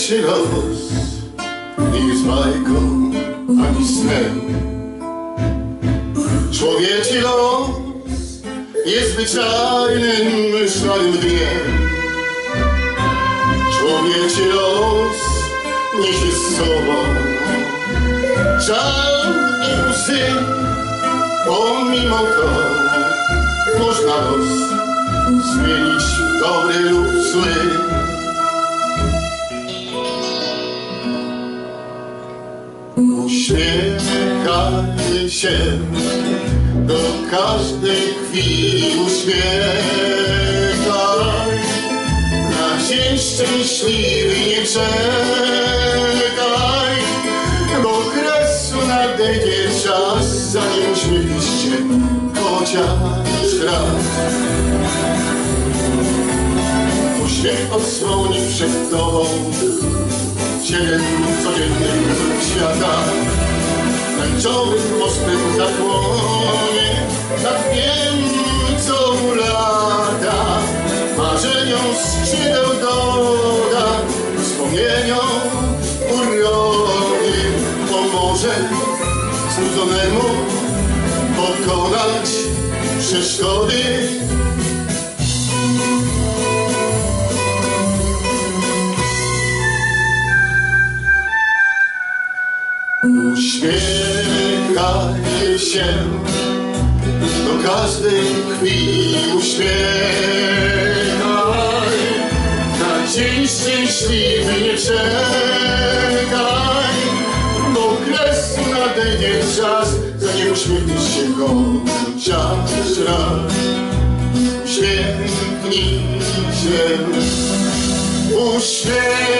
trzeci los nie jest bajką ani snem. Człowieczy los jest zwyczajnym, szarym dniem. Człowieczy los niesie z sobą żal i łzy, pomimo to można los zmienić dobry lub zły. Uśmiechaj się do każdej chwili uśmiechaj. Na dzień szczęśliwy nie czekaj, bo kresu nadejdzie czas, zanim uśmiechniesz się chociaż raz. Uśmiech odsłoni przed tobą cień Tęczowym mostem zakłonie nad co lata. Marzeniom skrzydeł doda, wspomnieniom urody pomoże znudzonemu pokonać przeszkody. Uśmiechaj się. Do każdej chwili uśmiechaj. Na dzień szczęśliwy nie czekaj. Bo kresu nadejdzie czas Zanim uśmiechniesz się chociaż raz. Uśmiechnij się. Uśmiechnij